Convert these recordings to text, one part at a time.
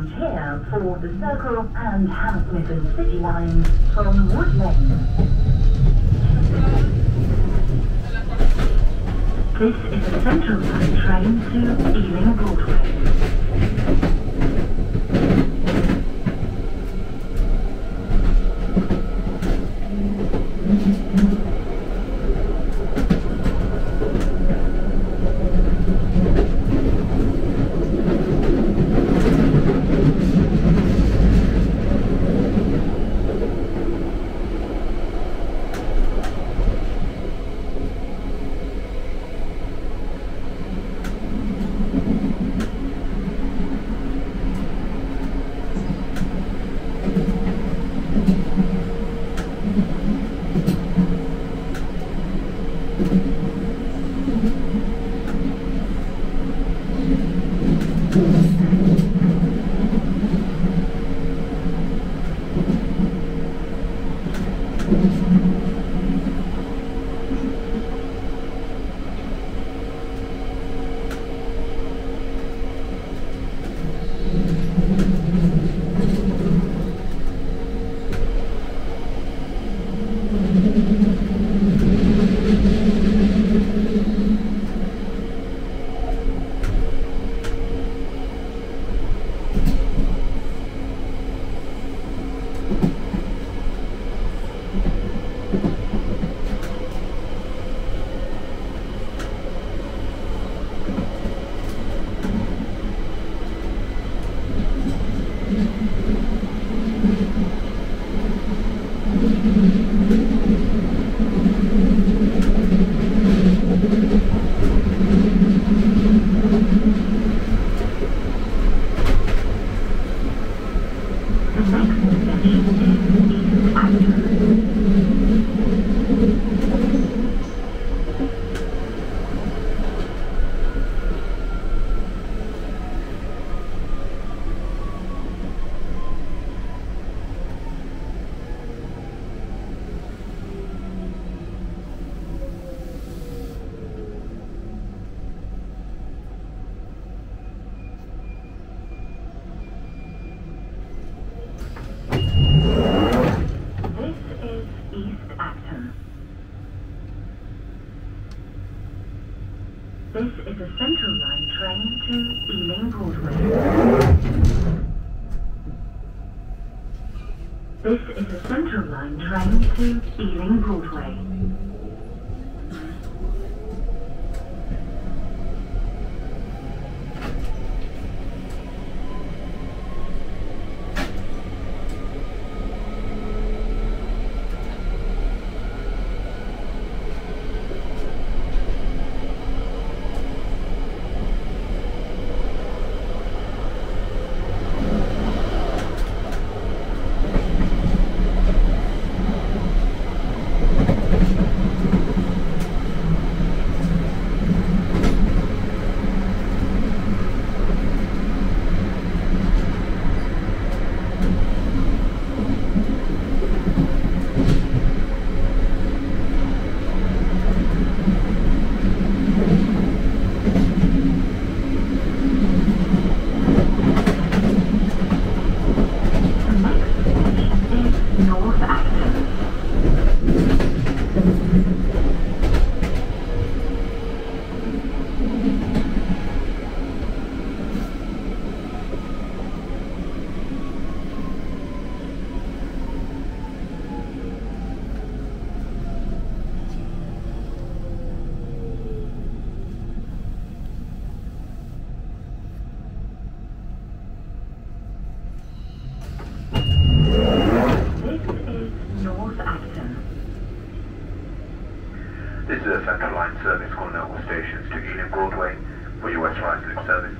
Change here for the Circle and Hammersmith City lines from Wood Lane. This is a Central Line train to Ealing Broadway. This is a Central Line train to Ealing Broadway. This is a Central Line train to Ealing Broadway.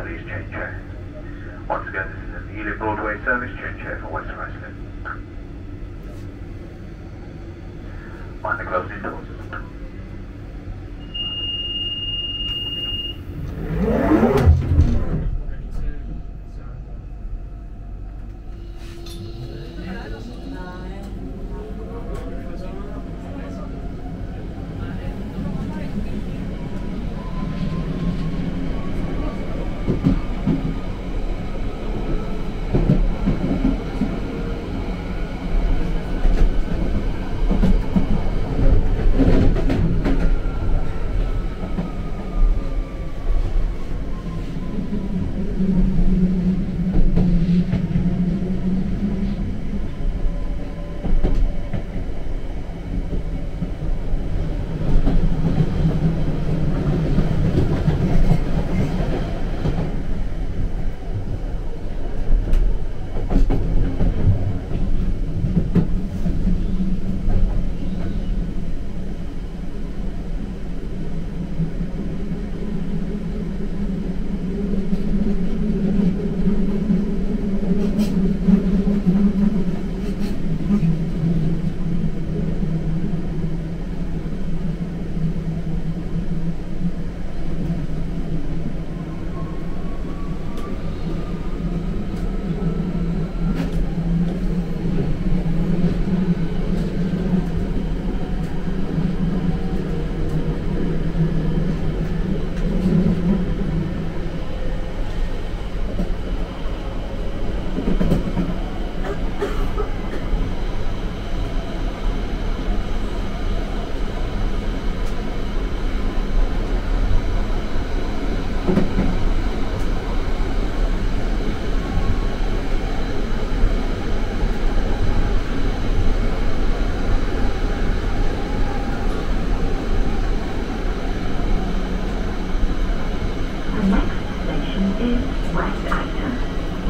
Please change. Once again, this is an Ealing Broadway service, change here for West Ruislip. Mind the closing doors.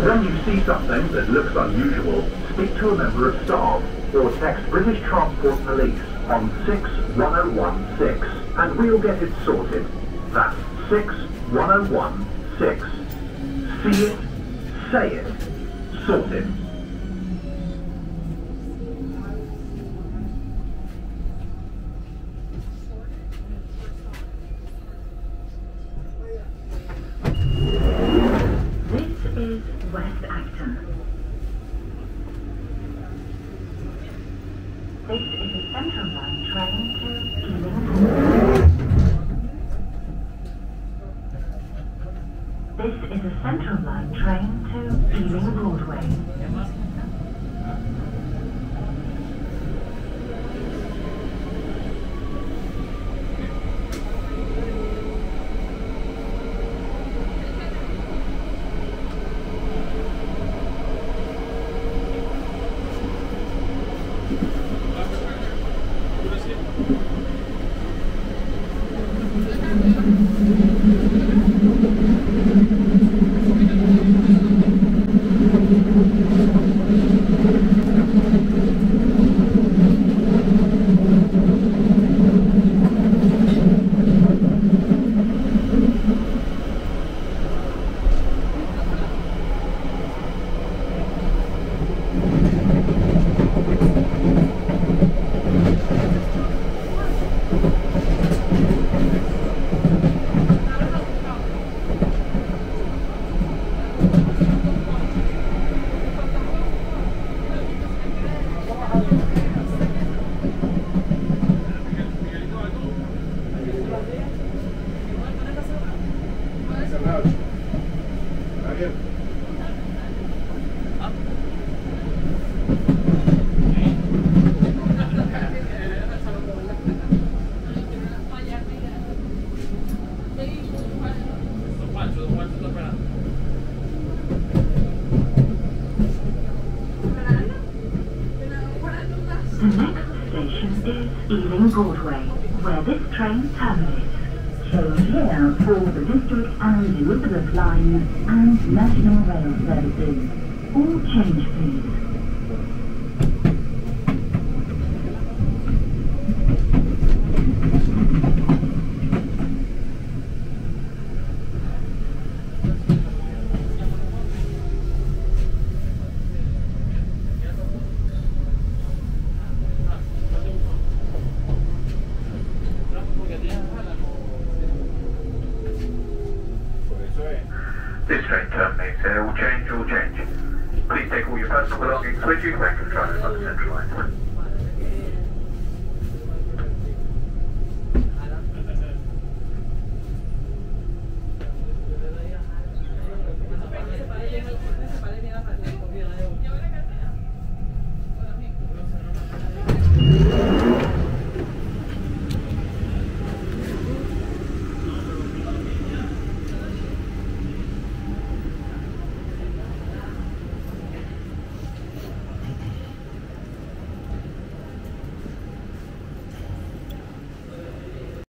When you see something that looks unusual, speak to a member of staff or text British Transport Police on 61016 and we'll get it sorted. That's 61016. See it, say it, sorted. This is West Acton. This is a Central Line train to Ealing Broadway. This is a Central Line train to Ealing Broadway. The next station is Ealing Broadway, where this train terminates. Change here for the District and Elizabeth lines and National Rail services. All change please. change terminates. means here. All change, all change. Please take all your personal belongings with you when controlling by the central line.